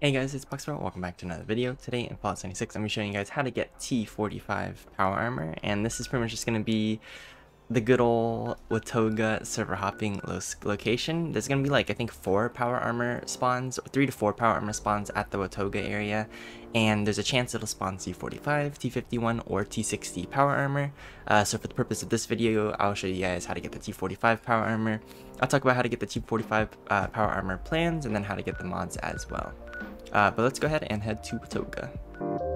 Hey guys, it's PoxiiPro. Welcome back to another video. Today in Fallout 76, I'm going to be showing you guys how to get T45 power armor, and this is pretty much just going to be the good old Watoga server hopping lo location. There's to be like, I think, four power armor spawns, three to four power armor spawns at the Watoga area, and there's a chance it'll spawn T45, T51, or T60 power armor. Uh, so for the purpose of this video, I'll show you guys how to get the T45 power armor. I'll talk about how to get the T45 uh, power armor plans, and then how to get the mods as well. Uh, but let's go ahead and head to Watoga.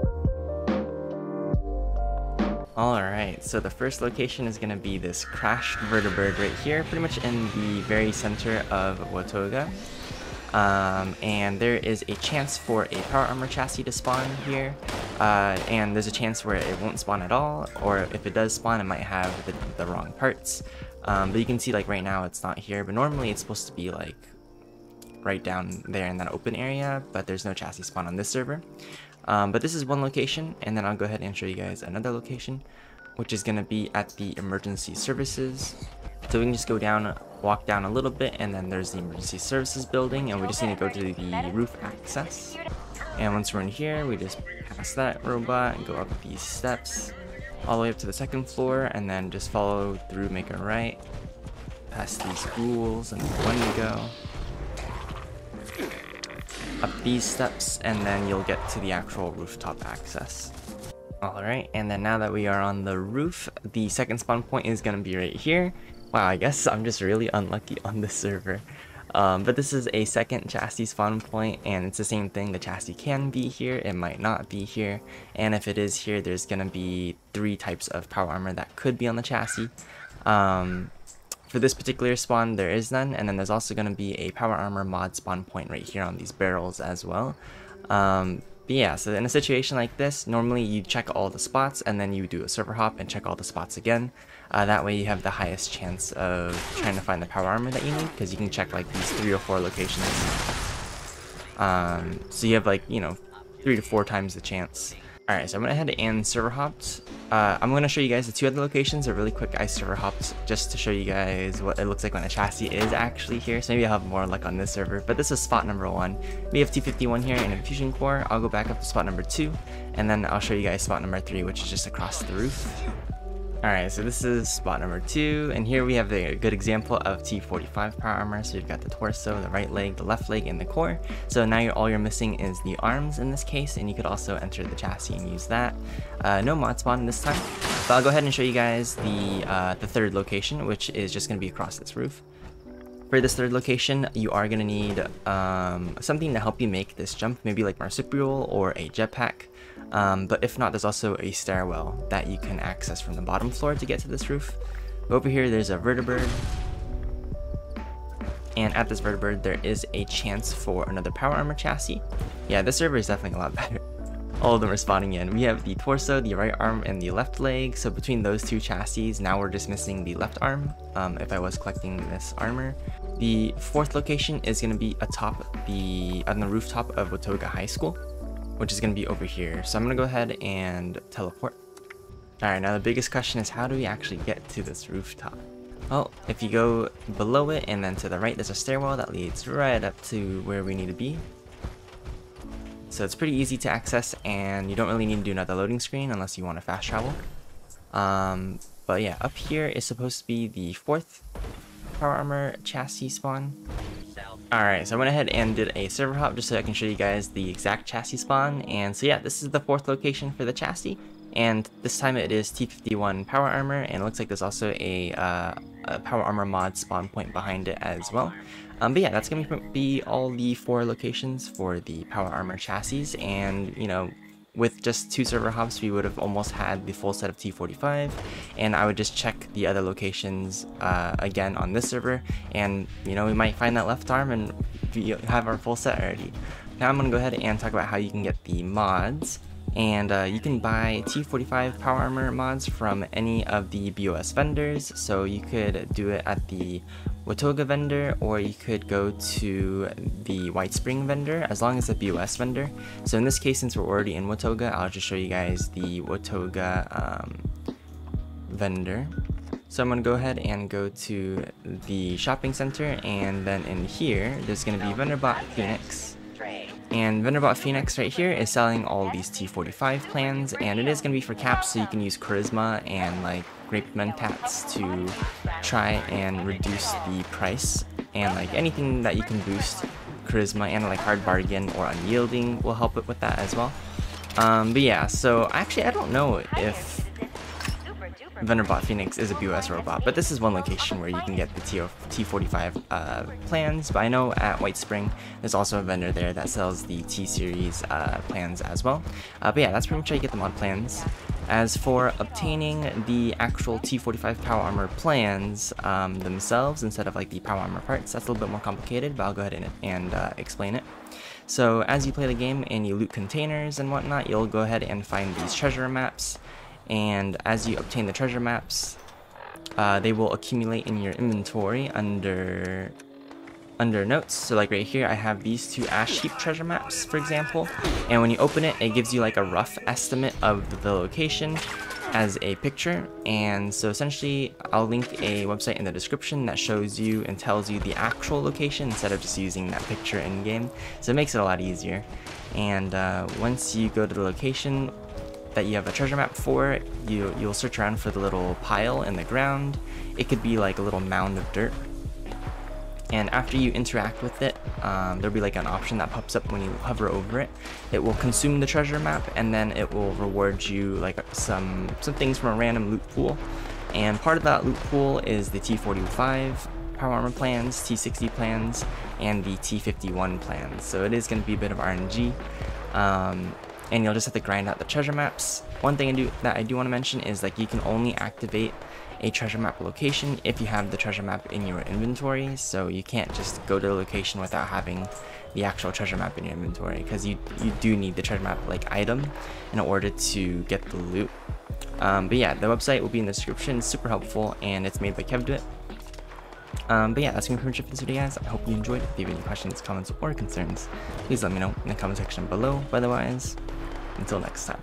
Alright, so the first location is going to be this crashed vertibird right here, pretty much in the very center of Watoga. Um, and there is a chance for a power armor chassis to spawn here, uh, and there's a chance where it won't spawn at all, or if it does spawn, it might have the, the wrong parts. Um, but you can see like right now it's not here, but normally it's supposed to be like right down there in that open area, but there's no chassis spawn on this server. Um, but this is one location, and then I'll go ahead and show you guys another location, which is going to be at the emergency services. So we can just go down, walk down a little bit, and then there's the emergency services building, and we just need to go to the roof access. And once we're in here, we just pass that robot and go up these steps all the way up to the second floor, and then just follow through, make a right, past these ghouls, and one to go up these steps and then you'll get to the actual rooftop access. Alright, and then now that we are on the roof, the second spawn point is going to be right here. Wow, I guess I'm just really unlucky on this server. Um, but this is a second chassis spawn point and it's the same thing, the chassis can be here, it might not be here, and if it is here, there's to be three types of power armor that could be on the chassis. Um, for this particular spawn, there is none, and then there's also going to be a power armor mod spawn point right here on these barrels as well. Um, but yeah, so in a situation like this, normally you check all the spots, and then you do a server hop and check all the spots again. Uh, that way you have the highest chance of trying to find the power armor that you need, because you can check like these three or four locations. Um, so you have like, you know, three to four times the chance. Alright, so I went ahead and server hopped. Uh, I'm going to show you guys the two other locations, a really quick I server hopped just to show you guys what it looks like when a chassis is actually here. So maybe I'll have more luck on this server, but this is spot number one. We have T51 here in a fusion core. I'll go back up to spot number two, and then I'll show you guys spot number three, which is just across the roof. Alright, so this is spot number two, and here we have a good example of T45 power armor. So you've got the torso, the right leg, the left leg, and the core. So now you're, all you're missing is the arms in this case, and you could also enter the chassis and use that. Uh, no mod spawn this time, but I'll go ahead and show you guys the, uh, the third location, which is just going to be across this roof. For this third location, you are going to need um, something to help you make this jump, maybe like marsupial or a jetpack. Um, but if not, there's also a stairwell that you can access from the bottom floor to get to this roof. Over here, there's a vertibird. And at this vertibird, there is a chance for another power armor chassis. Yeah, this server is definitely a lot better. All of them are spawning in. We have the torso, the right arm, and the left leg. So between those two chassis, now we're just missing the left arm, um, if I was collecting this armor. The fourth location is going to be atop the, on the rooftop of Watoga High School which is going to be over here. So I'm going to go ahead and teleport. Alright, now the biggest question is how do we actually get to this rooftop? Well, if you go below it and then to the right, there's a stairwell that leads right up to where we need to be. So it's pretty easy to access and you don't really need to do another loading screen unless you want to fast travel. Um, but yeah, up here is supposed to be the fourth power armor chassis spawn. Alright, so I went ahead and did a server hop just so I can show you guys the exact chassis spawn. And so yeah, this is the fourth location for the chassis. And this time it is T51 power armor, and it looks like there's also a, uh, a power armor mod spawn point behind it as well. Um, but yeah, that's going to be all the four locations for the power armor chassis. And, you know, with just two server hops, we would have almost had the full set of T45, and I would just check the other locations uh, again on this server, and you know, we might find that left arm and we have our full set already. Now I'm to go ahead and talk about how you can get the mods, and uh, you can buy T45 power armor mods from any of the BOS vendors, so you could do it at the Watoga vendor or you could go to the White Spring vendor as long as a BOS vendor. So in this case, since we're already in Watoga, I'll just show you guys the Watoga um, vendor. So I'm to go ahead and go to the shopping center and then in here, there's to be Vendor Bot Phoenix. And Vendorbot Phoenix right here is selling all these T45 plans, and it is going to be for caps, so you can use Charisma and like Grape Mentats to try and reduce the price. And like anything that you can boost Charisma and like Hard Bargain or Unyielding will help it with that as well. Um, but yeah, so actually I don't know if Vendorbot Phoenix is a BOS robot, but this is one location where you can get the T45 uh, plans, but I know at White Spring there's also a vendor there that sells the T-Series uh, plans as well. Uh, but yeah, that's pretty much how you get the mod plans. As for obtaining the actual T45 power armor plans um, themselves instead of like the power armor parts, that's a little bit more complicated, but I'll go ahead and, and uh, explain it. So as you play the game and you loot containers and whatnot, you'll go ahead and find these treasure maps and as you obtain the treasure maps, uh, they will accumulate in your inventory under under notes. So like right here, I have these two ash heap treasure maps, for example. And when you open it, it gives you like a rough estimate of the location as a picture. And so essentially, I'll link a website in the description that shows you and tells you the actual location instead of just using that picture in game. So it makes it a lot easier. And uh, once you go to the location, that you have a treasure map for, you, you'll search around for the little pile in the ground. It could be like a little mound of dirt. And after you interact with it, um, there'll be like an option that pops up when you hover over it. It will consume the treasure map and then it will reward you like some, some things from a random loot pool. And part of that loot pool is the T45 power armor plans, T60 plans, and the T51 plans. So it is going to be a bit of RNG. Um, and you'll just have to grind out the treasure maps. One thing I do that I do want to mention is like you can only activate a treasure map location if you have the treasure map in your inventory so you can't just go to the location without having the actual treasure map in your inventory because you you do need the treasure map like item in order to get the loot um, but yeah the website will be in the description it's super helpful and it's made by KevDuit um, but yeah, that's gonna be pretty much it for this video, guys. I hope you enjoyed. If you have any questions, comments, or concerns, please let me know in the comment section below. Otherwise, until next time.